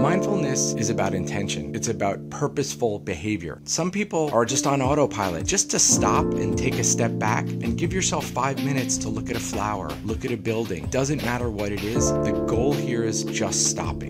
Mindfulness is about intention. It's about purposeful behavior. Some people are just on autopilot. Just to stop and take a step back and give yourself five minutes to look at a flower, look at a building. Doesn't matter what it is. The goal here is just stopping.